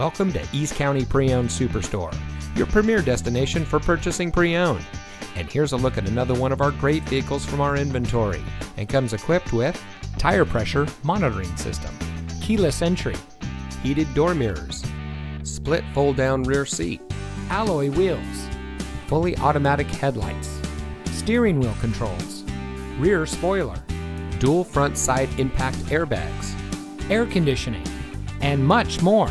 Welcome to East County Pre-Owned Superstore, your premier destination for purchasing pre-owned. And here's a look at another one of our great vehicles from our inventory and comes equipped with tire pressure monitoring system, keyless entry, heated door mirrors, split fold down rear seat, alloy wheels, fully automatic headlights, steering wheel controls, rear spoiler, dual front side impact airbags, air conditioning, and much more.